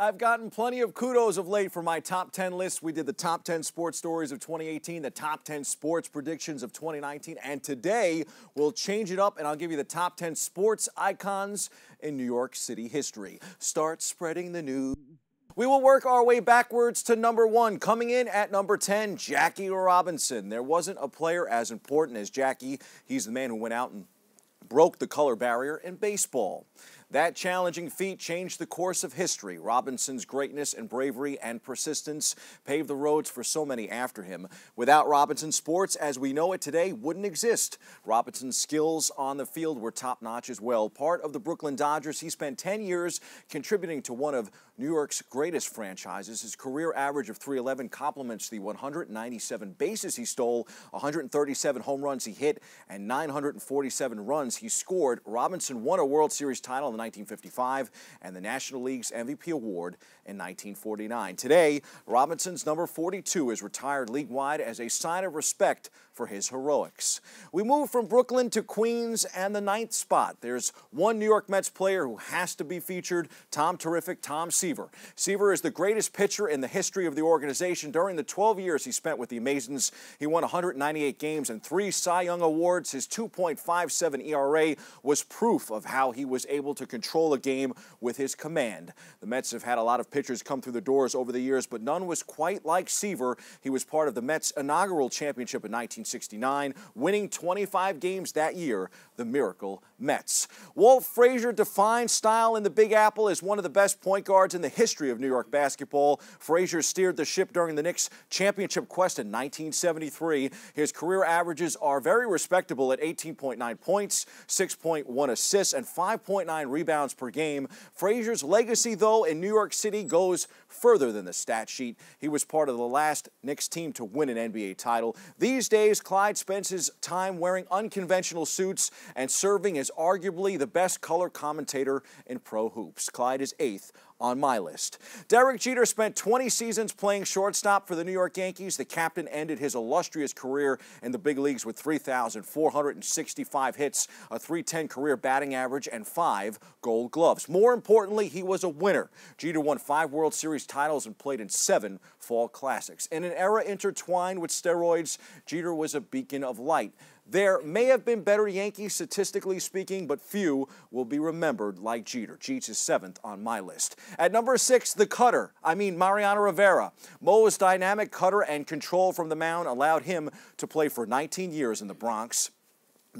I've gotten plenty of kudos of late for my top 10 list. We did the top 10 sports stories of 2018, the top 10 sports predictions of 2019, and today we'll change it up and I'll give you the top 10 sports icons in New York City history. Start spreading the news. We will work our way backwards to number one. Coming in at number 10, Jackie Robinson. There wasn't a player as important as Jackie. He's the man who went out and broke the color barrier in baseball. That challenging feat changed the course of history. Robinson's greatness and bravery and persistence paved the roads for so many after him. Without Robinson, sports as we know it today wouldn't exist. Robinson's skills on the field were top notch as well. Part of the Brooklyn Dodgers, he spent 10 years contributing to one of New York's greatest franchises. His career average of 311 complements the 197 bases he stole, 137 home runs he hit, and 947 runs he scored. Robinson won a World Series title 1955 and the National League's MVP award in 1949. Today, Robinson's number 42 is retired league-wide as a sign of respect for his heroics. We move from Brooklyn to Queens and the ninth spot. There's one New York Mets player who has to be featured, Tom Terrific, Tom Seaver. Seaver is the greatest pitcher in the history of the organization. During the 12 years he spent with the Amazin's, he won 198 games and three Cy Young Awards. His 2.57 ERA was proof of how he was able to control a game with his command. The Mets have had a lot of pitchers come through the doors over the years, but none was quite like Seaver. He was part of the Mets' inaugural championship in 1969, winning 25 games that year, the Miracle Mets. Walt Frazier defined style in the Big Apple as one of the best point guards in the history of New York basketball. Frazier steered the ship during the Knicks' championship quest in 1973. His career averages are very respectable at 18.9 points, 6.1 assists, and 5.9 rebounds per game. Frazier's legacy, though, in New York City goes further than the stat sheet. He was part of the last Knicks team to win an NBA title. These days, Clyde spends his time wearing unconventional suits and serving as arguably the best color commentator in pro hoops. Clyde is eighth on my list. Derek Jeter spent 20 seasons playing shortstop for the New York Yankees. The captain ended his illustrious career in the big leagues with 3,465 hits, a 310 career batting average, and five gold gloves. More importantly, he was a winner. Jeter won five World Series titles and played in seven fall classics. In an era intertwined with steroids, Jeter was a beacon of light. There may have been better Yankees statistically speaking, but few will be remembered like Jeter. Jeets is seventh on my list. At number six, the cutter. I mean Mariano Rivera. Mo's dynamic cutter and control from the mound allowed him to play for 19 years in the Bronx.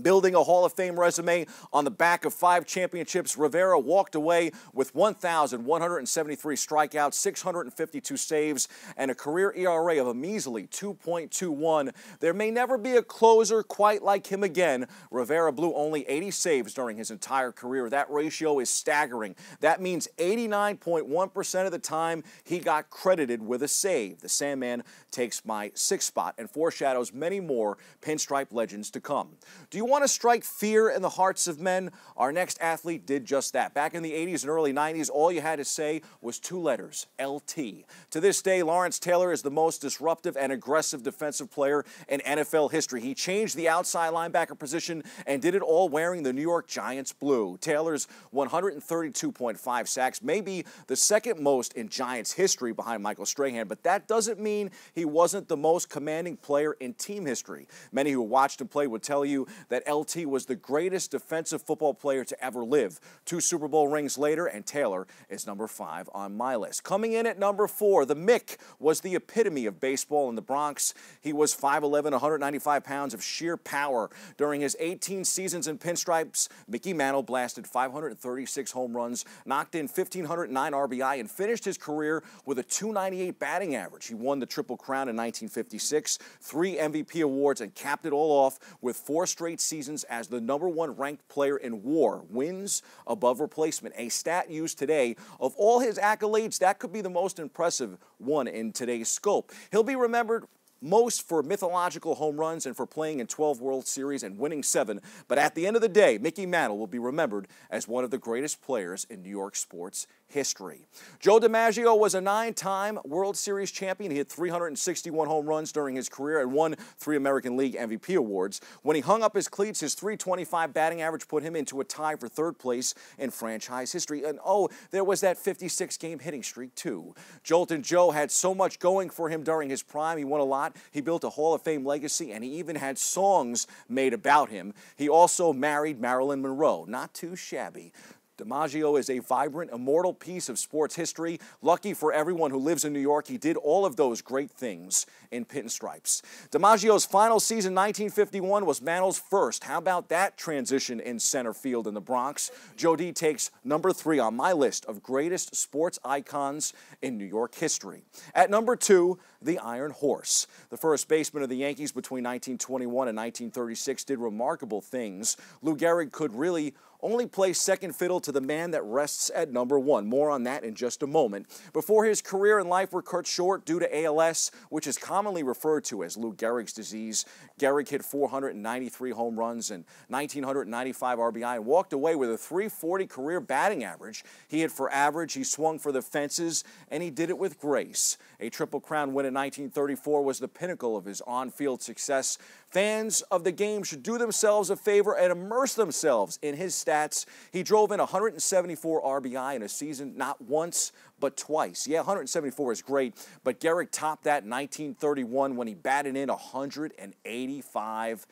Building a Hall of Fame resume on the back of five championships, Rivera walked away with 1,173 strikeouts, 652 saves, and a career ERA of a measly 2.21. There may never be a closer quite like him again. Rivera blew only 80 saves during his entire career. That ratio is staggering. That means 89.1% of the time he got credited with a save. The Sandman takes my sixth spot and foreshadows many more pinstripe legends to come. Do you want to strike fear in the hearts of men? Our next athlete did just that. Back in the 80s and early 90s, all you had to say was two letters, LT. To this day, Lawrence Taylor is the most disruptive and aggressive defensive player in NFL history. He changed the outside linebacker position and did it all wearing the New York Giants blue. Taylor's 132.5 sacks may be the second most in Giants history behind Michael Strahan, but that doesn't mean he wasn't the most commanding player in team history. Many who watched him play would tell you that LT was the greatest defensive football player to ever live. Two Super Bowl rings later, and Taylor is number five on my list. Coming in at number four, the Mick was the epitome of baseball in the Bronx. He was 5'11", 195 pounds of sheer power. During his 18 seasons in pinstripes, Mickey Mantle blasted 536 home runs, knocked in 1,509 RBI, and finished his career with a 298 batting average. He won the Triple Crown in 1956, three MVP awards, and capped it all off with four straight seasons as the number one ranked player in WAR, wins above replacement, a stat used today. Of all his accolades, that could be the most impressive one in today's scope. He'll be remembered most for mythological home runs and for playing in 12 World Series and winning seven. But at the end of the day, Mickey Mantle will be remembered as one of the greatest players in New York sports history. Joe DiMaggio was a nine-time World Series champion. He hit 361 home runs during his career and won three American League MVP awards. When he hung up his cleats, his 325 batting average put him into a tie for third place in franchise history. And oh, there was that 56-game hitting streak, too. Joltin' Joe had so much going for him during his prime. He won a lot. He built a Hall of Fame legacy, and he even had songs made about him. He also married Marilyn Monroe. Not too shabby. DiMaggio is a vibrant, immortal piece of sports history. Lucky for everyone who lives in New York, he did all of those great things in pinstripes. DiMaggio's final season, 1951, was Mantle's first. How about that transition in center field in the Bronx? Joe D takes number three on my list of greatest sports icons in New York history. At number two, the Iron Horse. The first baseman of the Yankees between 1921 and 1936 did remarkable things. Lou Gehrig could really only play second fiddle to the man that rests at number one. More on that in just a moment. Before his career and life were cut short due to ALS, which is commonly referred to as Lou Gehrig's disease, Gehrig hit 493 home runs and 1,995 RBI and walked away with a 340 career batting average. He hit for average, he swung for the fences, and he did it with grace. A Triple Crown win in 1934 was the pinnacle of his on-field success. Fans of the game should do themselves a favor and immerse themselves in his stats. He drove in 174 RBI in a season, not once, but twice. Yeah, 174 is great, but Gehrig topped that in 1931 when he batted in 185.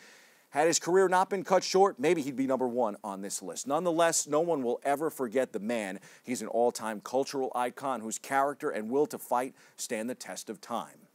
Had his career not been cut short, maybe he'd be number one on this list. Nonetheless, no one will ever forget the man. He's an all-time cultural icon whose character and will to fight stand the test of time.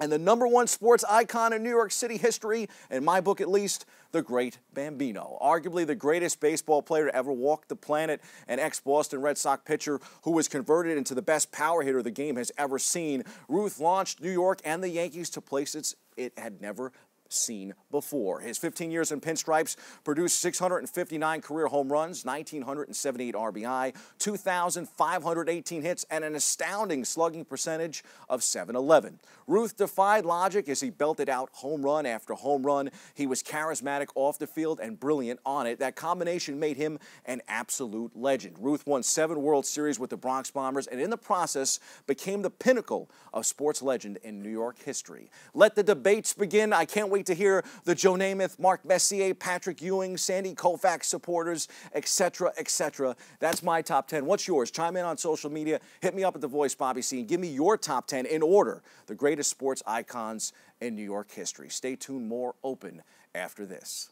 And the number one sports icon in New York City history, in my book at least, the great Bambino. Arguably the greatest baseball player to ever walk the planet, an ex-Boston Red Sox pitcher who was converted into the best power hitter the game has ever seen. Ruth launched New York and the Yankees to places it had never seen before. His 15 years in pinstripes produced 659 career home runs, 1,978 RBI, 2,518 hits, and an astounding slugging percentage of 711. Ruth defied logic as he belted out home run after home run. He was charismatic off the field and brilliant on it. That combination made him an absolute legend. Ruth won seven World Series with the Bronx Bombers and in the process became the pinnacle of sports legend in New York history. Let the debates begin. I can't wait to hear the Joe Namath, Mark Messier, Patrick Ewing, Sandy Koufax supporters, etc., etc. That's my top 10. What's yours? Chime in on social media. Hit me up at The Voice Bobby C and give me your top 10 in order. The greatest sports icons in New York history. Stay tuned. More open after this.